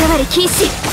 触り禁止